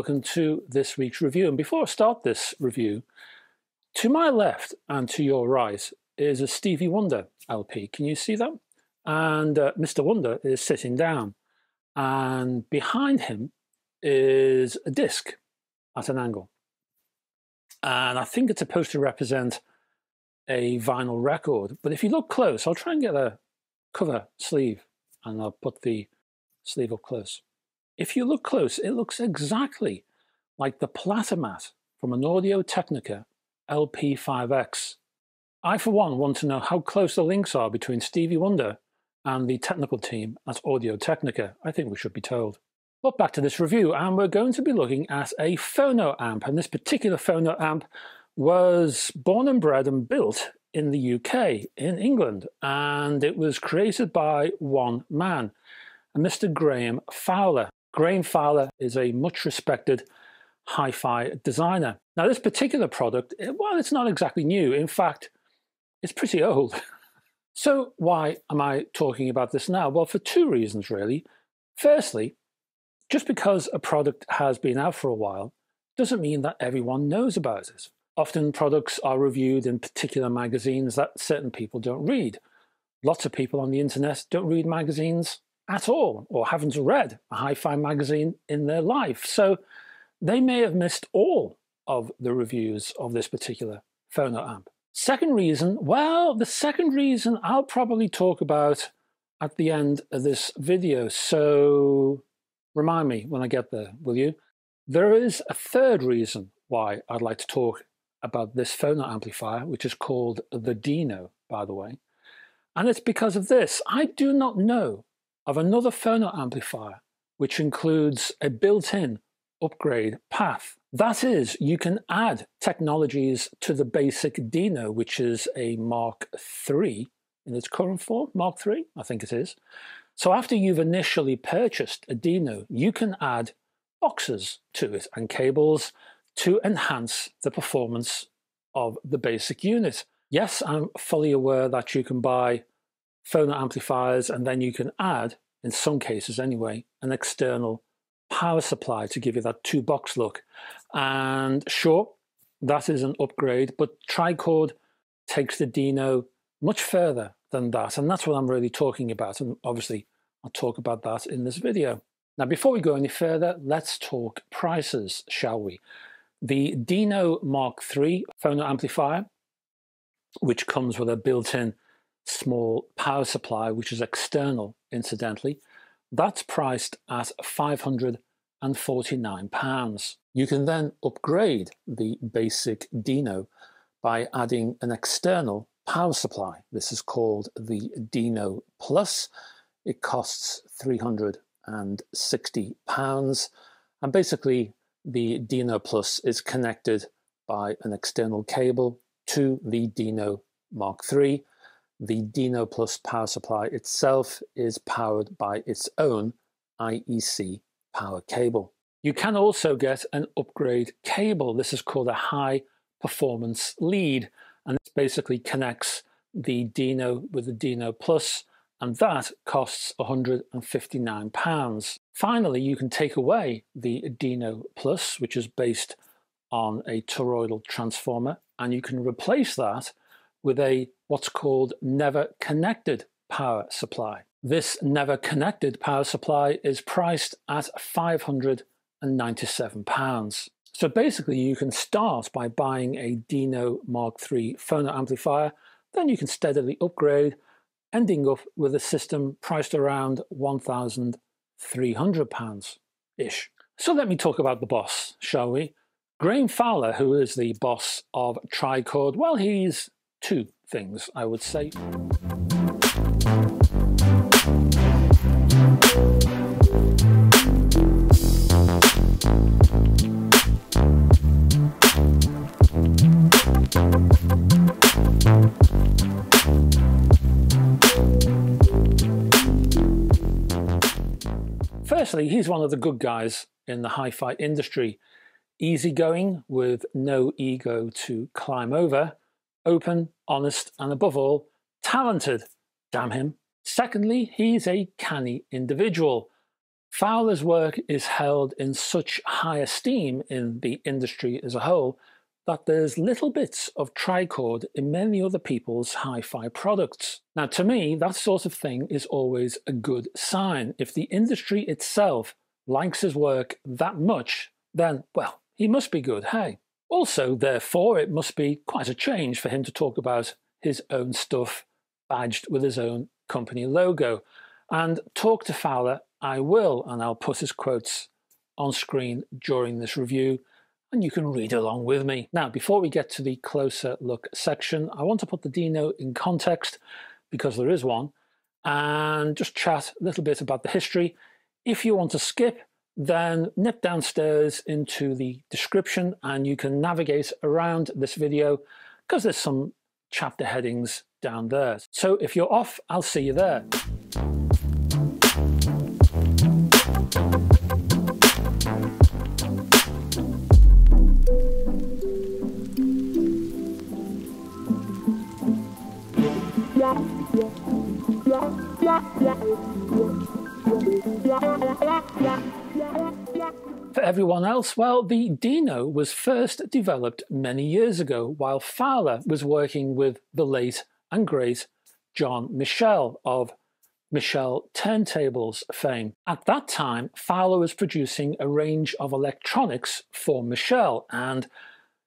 welcome to this week's review. And before I start this review, to my left and to your right is a Stevie Wonder LP. Can you see that? And uh, Mr. Wonder is sitting down. And behind him is a disc at an angle. And I think it's supposed to represent a vinyl record. But if you look close, I'll try and get a cover sleeve and I'll put the sleeve up close. If you look close, it looks exactly like the Platimat from an Audio Technica LP5X. I, for one, want to know how close the links are between Stevie Wonder and the technical team at Audio Technica. I think we should be told. But back to this review, and we're going to be looking at a phono amp, and this particular phono amp was born and bred and built in the UK, in England, and it was created by one man, Mr. Graham Fowler. Graham Fowler is a much respected hi-fi designer. Now this particular product, eh, well, it's not exactly new. In fact, it's pretty old. so why am I talking about this now? Well, for two reasons really. Firstly, just because a product has been out for a while doesn't mean that everyone knows about it. Often products are reviewed in particular magazines that certain people don't read. Lots of people on the internet don't read magazines at all or haven't read a hi-fi magazine in their life. So they may have missed all of the reviews of this particular phono amp. Second reason, well, the second reason I'll probably talk about at the end of this video. So remind me when I get there, will you? There is a third reason why I'd like to talk about this phono amplifier, which is called the Dino, by the way. And it's because of this. I do not know of another phono amplifier which includes a built-in upgrade path. That is, you can add technologies to the basic Dino, which is a Mark III in its current form, Mark III, I think it is. So after you've initially purchased a Dino, you can add boxes to it and cables to enhance the performance of the basic unit. Yes, I'm fully aware that you can buy phono amplifiers and then you can add, in some cases anyway, an external power supply to give you that two box look. And sure, that is an upgrade, but Trichord takes the Dino much further than that. And that's what I'm really talking about. And obviously, I'll talk about that in this video. Now, before we go any further, let's talk prices, shall we? The Dino Mark III phono amplifier, which comes with a built-in small power supply, which is external, incidentally, that's priced at £549. You can then upgrade the basic Dino by adding an external power supply. This is called the Dino Plus. It costs £360. And basically, the Dino Plus is connected by an external cable to the Dino Mark III the Dino Plus power supply itself is powered by its own IEC power cable. You can also get an upgrade cable. This is called a high performance lead, and it basically connects the Dino with the Dino Plus, and that costs £159. Finally, you can take away the Dino Plus, which is based on a toroidal transformer, and you can replace that with a what's called never connected power supply. This never connected power supply is priced at £597. So basically you can start by buying a Dino Mark III phono amplifier, then you can steadily upgrade, ending up with a system priced around £1,300-ish. So let me talk about the boss, shall we? Graham Fowler, who is the boss of Trichord, well, he's two things, I would say. Firstly, he's one of the good guys in the hi-fi industry. Easygoing with no ego to climb over open, honest, and above all, talented. Damn him. Secondly, he's a canny individual. Fowler's work is held in such high esteem in the industry as a whole that there's little bits of trichord in many other people's hi-fi products. Now to me, that sort of thing is always a good sign. If the industry itself likes his work that much, then, well, he must be good, hey? Also, therefore, it must be quite a change for him to talk about his own stuff badged with his own company logo. And talk to Fowler I will, and I'll put his quotes on screen during this review and you can read along with me. Now, before we get to the closer look section, I want to put the Dino in context because there is one and just chat a little bit about the history. If you want to skip, then nip downstairs into the description and you can navigate around this video because there's some chapter headings down there. So if you're off, I'll see you there. For everyone else, well, the Dino was first developed many years ago while Fowler was working with the late and great John Michell of Michell Turntables fame. At that time, Fowler was producing a range of electronics for Michell, and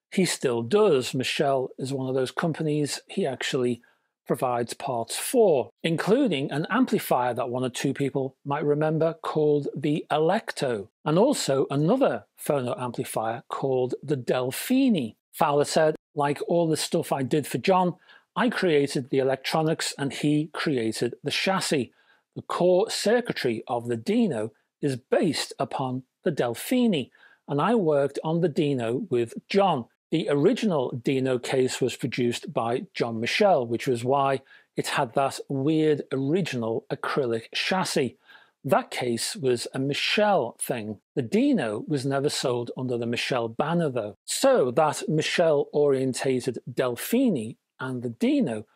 he still does. Michell is one of those companies he actually provides parts for, including an amplifier that one or two people might remember called the Alecto, and also another phono amplifier called the Delphini. Fowler said, like all the stuff I did for John, I created the electronics and he created the chassis. The core circuitry of the Dino is based upon the Delphini, and I worked on the Dino with John. The original Dino case was produced by John Michell, which was why it had that weird original acrylic chassis. That case was a Michell thing. The Dino was never sold under the Michell banner though. So that Michell orientated Delphini and the Dino,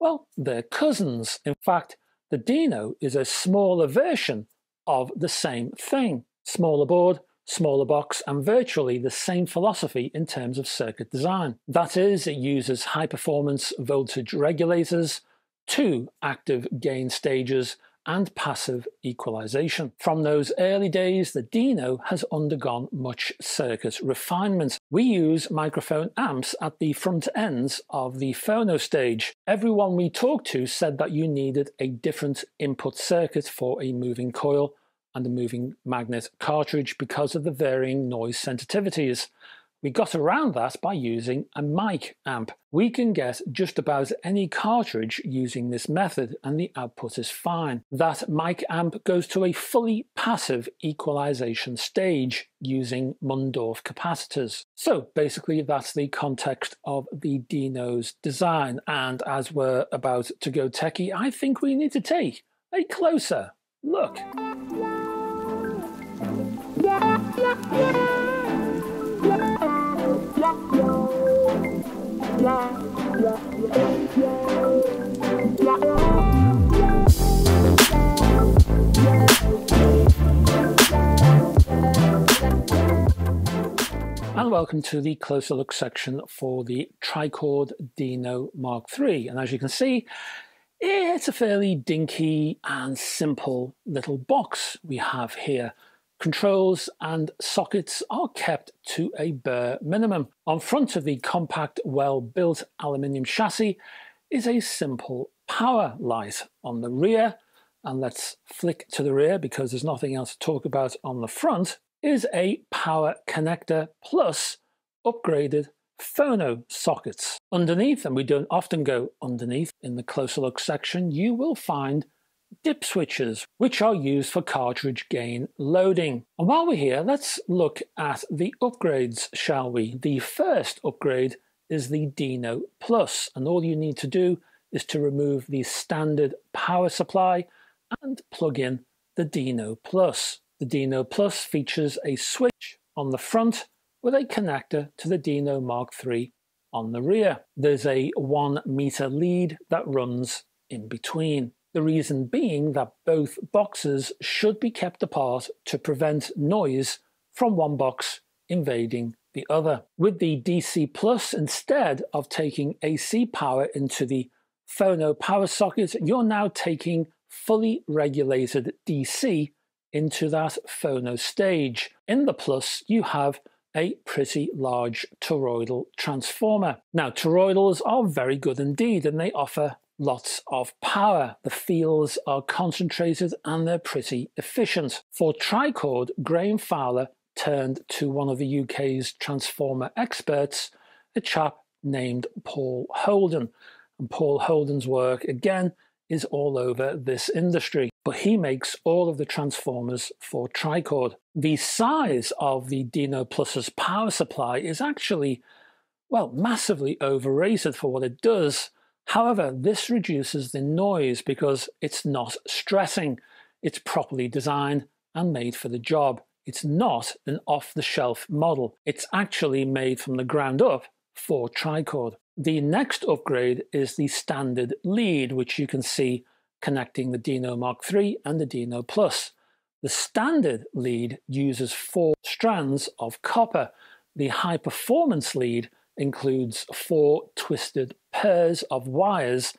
well, they're cousins. In fact, the Dino is a smaller version of the same thing. Smaller board, smaller box and virtually the same philosophy in terms of circuit design. That is, it uses high performance voltage regulators, two active gain stages, and passive equalization. From those early days, the Dino has undergone much circuit refinement. We use microphone amps at the front ends of the phono stage. Everyone we talked to said that you needed a different input circuit for a moving coil and the moving magnet cartridge because of the varying noise sensitivities. We got around that by using a mic amp. We can get just about any cartridge using this method and the output is fine. That mic amp goes to a fully passive equalization stage using Mundorf capacitors. So basically that's the context of the Dino's design and as we're about to go techie, I think we need to take a closer look. And welcome to the closer look section for the Trichord Dino Mark III. And as you can see, it's a fairly dinky and simple little box we have here. Controls and sockets are kept to a bare minimum. On front of the compact, well-built aluminium chassis is a simple power light. On the rear, and let's flick to the rear because there's nothing else to talk about on the front, is a power connector plus upgraded phono sockets. Underneath, and we don't often go underneath in the closer look section, you will find dip switches, which are used for cartridge gain loading. And while we're here, let's look at the upgrades, shall we? The first upgrade is the Dino Plus, and all you need to do is to remove the standard power supply and plug in the Dino Plus. The Dino Plus features a switch on the front with a connector to the Dino Mark III on the rear. There's a one meter lead that runs in between. The reason being that both boxes should be kept apart to prevent noise from one box invading the other. With the DC Plus, instead of taking AC power into the phono power socket, you're now taking fully regulated DC into that phono stage. In the Plus, you have a pretty large toroidal transformer. Now, toroidals are very good indeed, and they offer lots of power. The fields are concentrated and they're pretty efficient. For trichord, Graham Fowler turned to one of the UK's transformer experts, a chap named Paul Holden. And Paul Holden's work, again, is all over this industry, but he makes all of the transformers for trichord. The size of the Dino Plus's power supply is actually, well, massively overrated for what it does. However, this reduces the noise because it's not stressing. It's properly designed and made for the job. It's not an off-the-shelf model. It's actually made from the ground up for trichord. The next upgrade is the standard lead, which you can see connecting the Dino Mark III and the Dino Plus. The standard lead uses four strands of copper. The high performance lead includes four twisted pairs of wires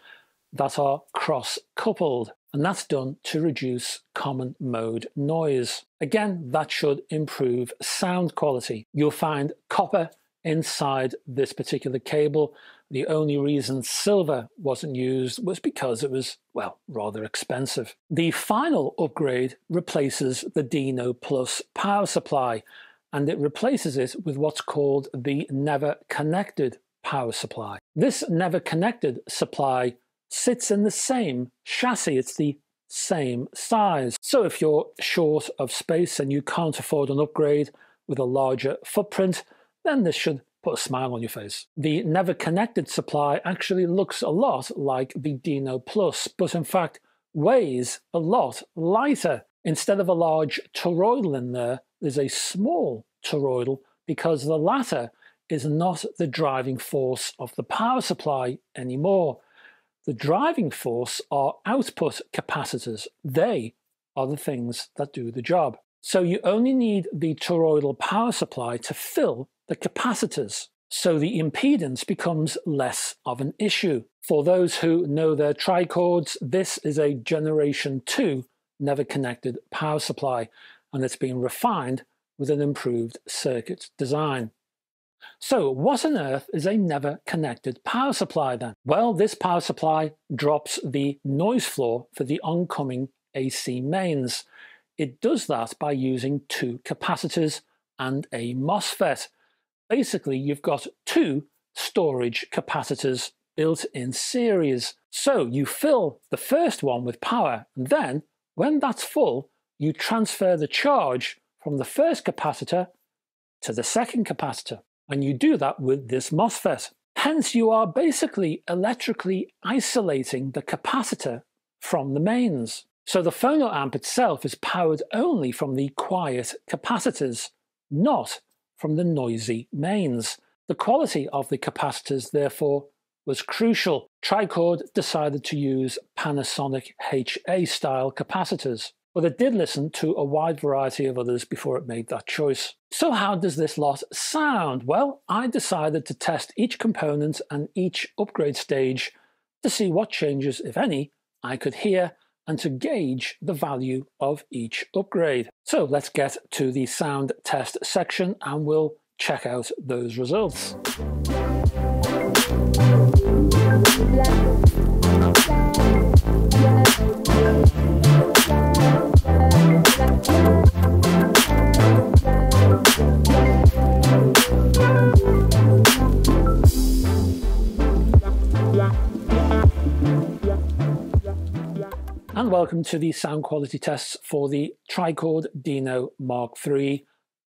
that are cross coupled, and that's done to reduce common mode noise. Again, that should improve sound quality. You'll find copper inside this particular cable. The only reason silver wasn't used was because it was, well, rather expensive. The final upgrade replaces the Dino Plus power supply and it replaces it with what's called the Never Connected power supply. This Never Connected supply sits in the same chassis, it's the same size. So if you're short of space and you can't afford an upgrade with a larger footprint, then this should put a smile on your face. The never connected supply actually looks a lot like the Dino Plus, but in fact weighs a lot lighter. Instead of a large toroidal in there, there's a small toroidal because the latter is not the driving force of the power supply anymore. The driving force are output capacitors. They are the things that do the job. So you only need the toroidal power supply to fill the capacitors. So the impedance becomes less of an issue. For those who know their trichords, this is a generation 2 never connected power supply and it's been refined with an improved circuit design. So what on earth is a never connected power supply then? Well, this power supply drops the noise floor for the oncoming AC mains. It does that by using two capacitors and a MOSFET. Basically, you've got two storage capacitors built in series. So you fill the first one with power, and then when that's full, you transfer the charge from the first capacitor to the second capacitor. And you do that with this MOSFET. Hence, you are basically electrically isolating the capacitor from the mains. So the phonoamp itself is powered only from the quiet capacitors, not from the noisy mains. The quality of the capacitors, therefore, was crucial. Trichord decided to use Panasonic HA style capacitors but it did listen to a wide variety of others before it made that choice. So how does this lot sound? Well, I decided to test each component and each upgrade stage to see what changes, if any, I could hear and to gauge the value of each upgrade. So let's get to the sound test section and we'll check out those results. Welcome to the sound quality tests for the Trichord Dino Mark III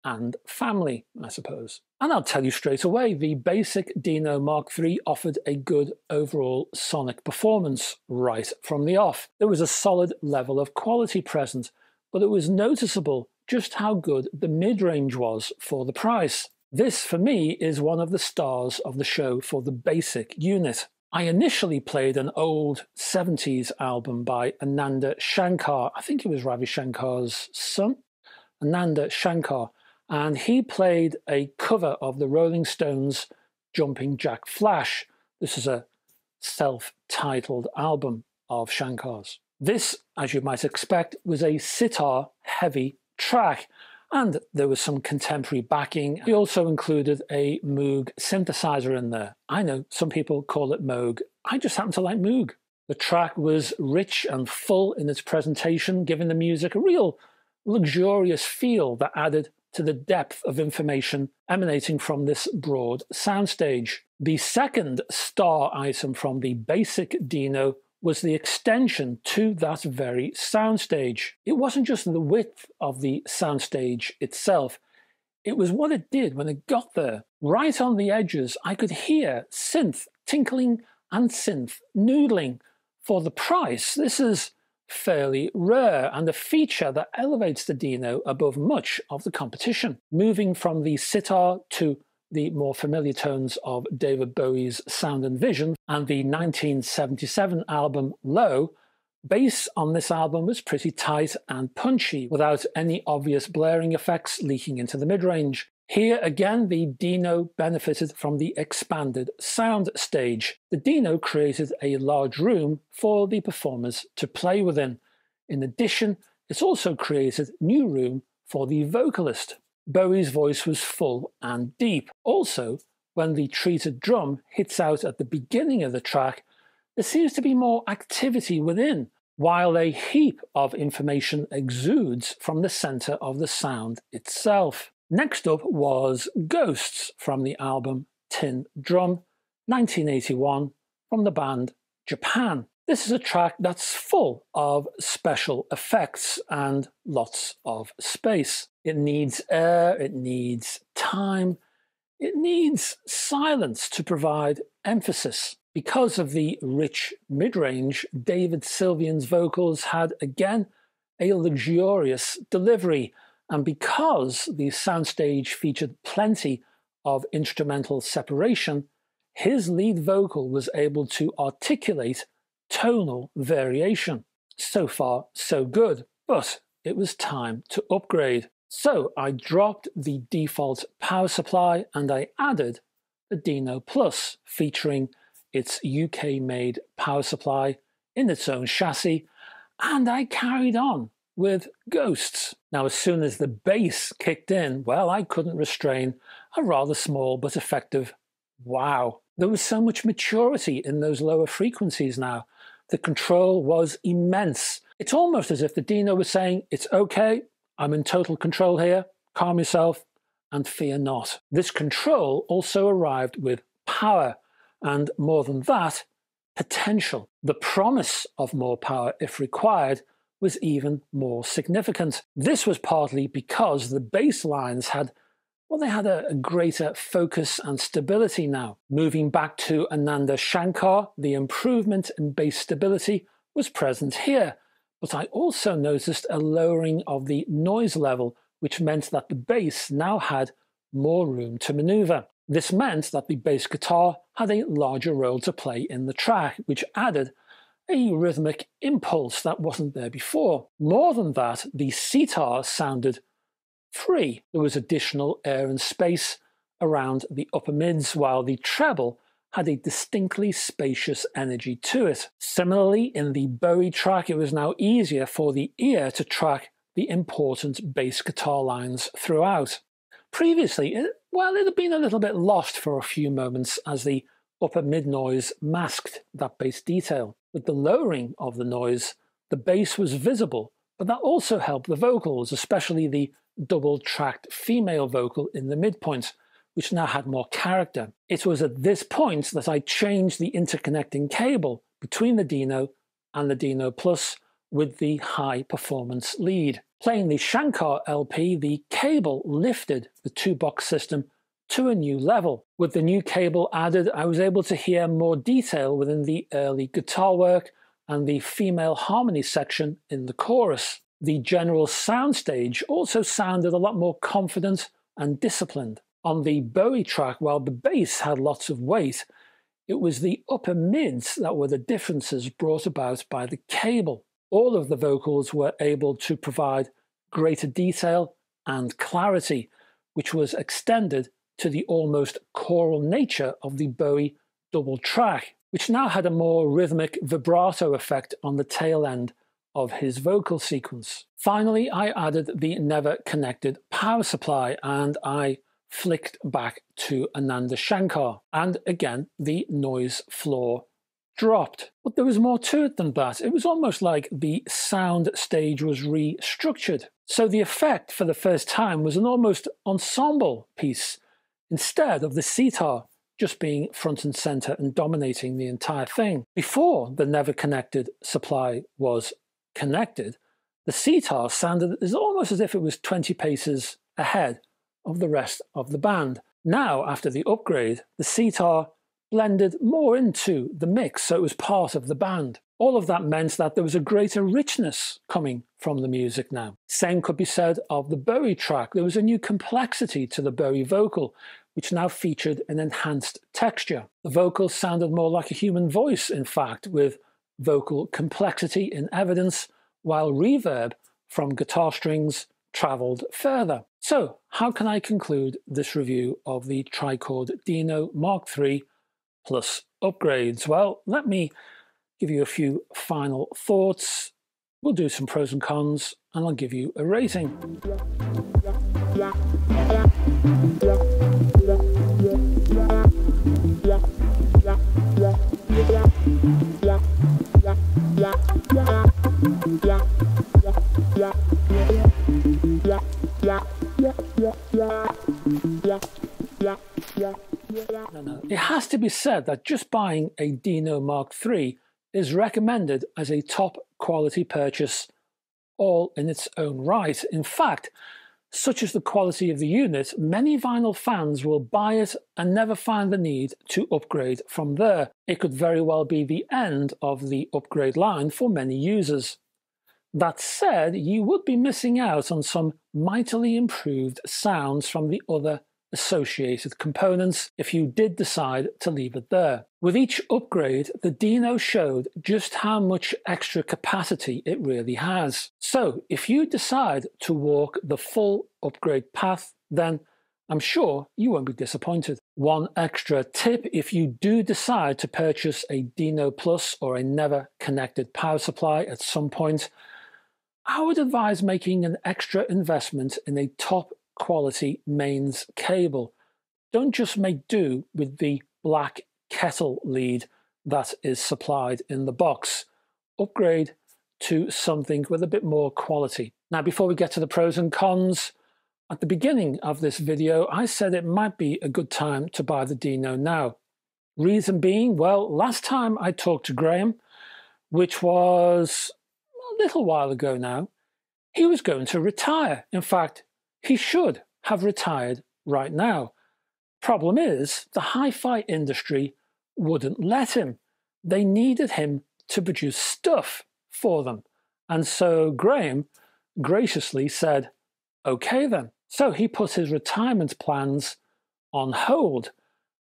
and family, I suppose. And I'll tell you straight away, the basic Dino Mark III offered a good overall sonic performance right from the off. There was a solid level of quality present, but it was noticeable just how good the mid-range was for the price. This, for me, is one of the stars of the show for the basic unit. I initially played an old 70s album by Ananda Shankar. I think it was Ravi Shankar's son, Ananda Shankar. And he played a cover of the Rolling Stones' Jumping Jack Flash. This is a self titled album of Shankar's. This, as you might expect, was a sitar heavy track, and there was some contemporary backing. He also included a Moog synthesizer in there. I know some people call it Moog. I just happen to like Moog. The track was rich and full in its presentation, giving the music a real luxurious feel that added to the depth of information emanating from this broad soundstage. The second star item from the basic Dino was the extension to that very soundstage. It wasn't just the width of the soundstage itself, it was what it did when it got there. Right on the edges, I could hear synth tinkling and synth noodling. For the price, this is fairly rare and a feature that elevates the Dino above much of the competition, moving from the sitar to the more familiar tones of David Bowie's Sound and Vision and the 1977 album Low, bass on this album was pretty tight and punchy without any obvious blaring effects leaking into the mid-range. Here again, the Dino benefited from the expanded sound stage. The Dino created a large room for the performers to play within. In addition, it also created new room for the vocalist. Bowie's voice was full and deep. Also, when the treated drum hits out at the beginning of the track, there seems to be more activity within, while a heap of information exudes from the center of the sound itself. Next up was Ghosts from the album Tin Drum, 1981, from the band Japan. This is a track that's full of special effects and lots of space. It needs air, it needs time, it needs silence to provide emphasis. Because of the rich mid range, David Sylvian's vocals had again a luxurious delivery and because the soundstage featured plenty of instrumental separation, his lead vocal was able to articulate tonal variation. So far, so good, but it was time to upgrade. So I dropped the default power supply and I added the Dino Plus featuring its UK made power supply in its own chassis, and I carried on with Ghosts. Now, as soon as the bass kicked in, well, I couldn't restrain a rather small but effective wow. There was so much maturity in those lower frequencies now. The control was immense. It's almost as if the Dino was saying, It's okay, I'm in total control here, calm yourself, and fear not. This control also arrived with power, and more than that, potential. The promise of more power, if required, was even more significant. This was partly because the bass lines had well, they had a, greater focus and stability now. Moving back to Ananda Shankar, the improvement in bass stability was present here, but I also noticed a lowering of the noise level, which meant that the bass now had more room to maneuver. This meant that the bass guitar had a larger role to play in the track, which added a rhythmic impulse that wasn't there before. More than that, the sitar sounded free. There was additional air and space around the upper mids, while the treble had a distinctly spacious energy to it. Similarly, in the Bowie track, it was now easier for the ear to track the important bass guitar lines throughout. Previously, it, well, it had been a little bit lost for a few moments as the upper mid noise masked that bass detail. With the lowering of the noise, the bass was visible, but that also helped the vocals, especially the double tracked female vocal in the midpoint, which now had more character. It was at this point that I changed the interconnecting cable between the Dino and the Dino Plus with the high performance lead. Playing the Shankar LP, the cable lifted the two box system to a new level. With the new cable added, I was able to hear more detail within the early guitar work and the female harmony section in the chorus. The general soundstage also sounded a lot more confident and disciplined. On the Bowie track, while the bass had lots of weight, It was the upper mids that were the differences brought about by the cable. All of the vocals were able to provide greater detail and clarity, which was extended to the almost choral nature of the Bowie double track, which now had a more rhythmic vibrato effect on the tail end of his vocal sequence. Finally, I added the never connected power supply and I flicked back to Ananda Shankar. And again, the noise floor dropped. But there was more to it than that. It was almost like the sound stage was restructured. So the effect for the first time was an almost ensemble piece instead of the sitar just being front and center and dominating the entire thing. Before the never connected supply was connected, the sitar sounded as almost as if it was 20 paces ahead of the rest of the band. Now, after the upgrade, the sitar blended more into the mix, so it was part of the band. All of that meant that there was a greater richness coming from the music now. Same could be said of the Bowie track. There was a new complexity to the Bowie vocal, which now featured an enhanced texture. The vocals sounded more like a human voice, in fact, with vocal complexity in evidence, while reverb from guitar strings travelled further. So, how can I conclude this review of the Trichord Dino Mark III plus upgrades? Well, let me give you a few final thoughts. We'll do some pros and cons, and I'll give you a rating. It has to be said that just buying a Dino Mark III is recommended as a top quality purchase all in its own right. In fact, such is the quality of the unit, many vinyl fans will buy it and never find the need to upgrade from there. It could very well be the end of the upgrade line for many users. That said, you would be missing out on some mightily improved sounds from the other associated components if you did decide to leave it there. With each upgrade, the Dino showed just how much extra capacity it really has. So if you decide to walk the full upgrade path, then I'm sure you won't be disappointed. One extra tip if you do decide to purchase a Dino Plus or a never connected power supply at some point, I would advise making an extra investment in a top quality mains cable. Don't just make do with the black kettle lead that is supplied in the box. Upgrade to something with a bit more quality. Now, before we get to the pros and cons, at the beginning of this video, I said it might be a good time to buy the Dino now. Reason being, well, last time I talked to Graham, which was a little while ago now, he was going to retire. In fact, he should have retired right now. Problem is, the hi fi industry wouldn't let him. They needed him to produce stuff for them. And so Graham graciously said, okay then. So he put his retirement plans on hold.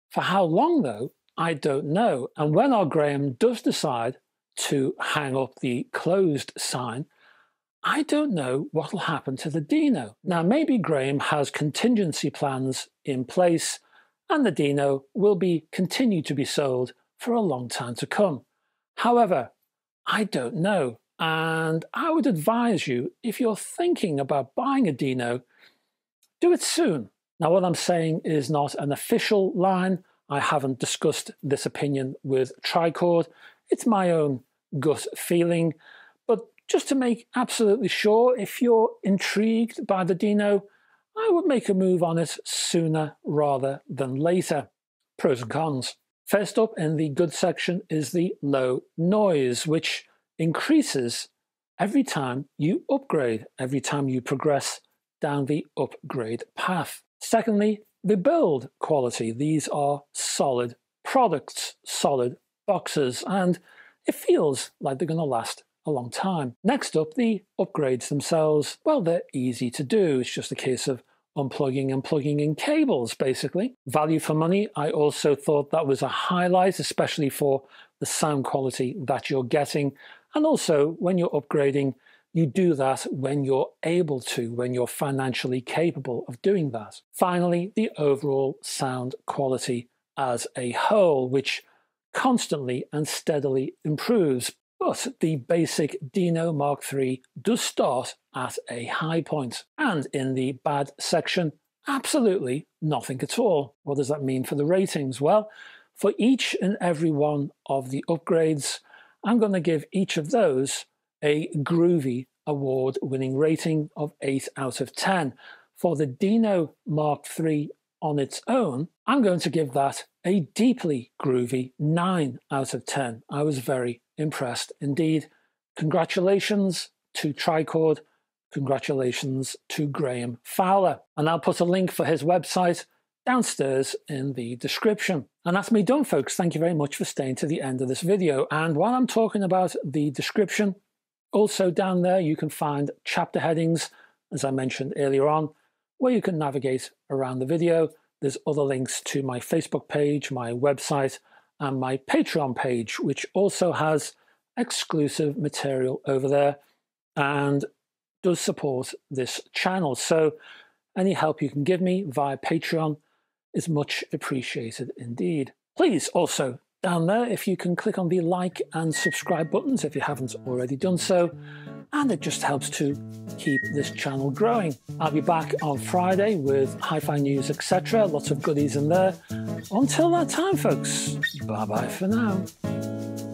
For how long, though, I don't know. And when our Graham does decide to hang up the closed sign, I don't know what will happen to the Dino. Now, maybe Graham has contingency plans in place and the Dino will be continue to be sold for a long time to come. However, I don't know. And I would advise you, if you're thinking about buying a Dino, do it soon. Now, what I'm saying is not an official line. I haven't discussed this opinion with Trichord. It's my own gut feeling. Just to make absolutely sure, if you're intrigued by the Dino, I would make a move on it sooner rather than later. Pros and cons. First up in the good section is the low noise, which increases every time you upgrade, every time you progress down the upgrade path. Secondly, the build quality. These are solid products, solid boxes, and it feels like they're going to last a long time. Next up, the upgrades themselves. Well, they're easy to do. It's just a case of unplugging and plugging in cables, basically. Value for money, I also thought that was a highlight, especially for the sound quality that you're getting. And also, when you're upgrading, you do that when you're able to, when you're financially capable of doing that. Finally, the overall sound quality as a whole, which constantly and steadily improves. But the basic Dino Mark III does start at a high point, and in the bad section, absolutely nothing at all. What does that mean for the ratings? Well, for each and every one of the upgrades, I'm going to give each of those a groovy award winning rating of 8 out of 10. For the Dino Mark III on its own, I'm going to give that a deeply groovy 9 out of 10. I was very impressed indeed. Congratulations to Trichord. Congratulations to Graham Fowler. And I'll put a link for his website downstairs in the description. And that's me done, folks. Thank you very much for staying to the end of this video. And while I'm talking about the description, also down there you can find chapter headings, as I mentioned earlier on, where you can navigate around the video. There's other links to my Facebook page, my website, and my Patreon page, which also has exclusive material over there and does support this channel. So any help you can give me via Patreon is much appreciated indeed. Please also down there if you can click on the like and subscribe buttons if you haven't already done so and it just helps to keep this channel growing. I'll be back on Friday with hi-fi news etc lots of goodies in there. Until that time folks bye bye for now.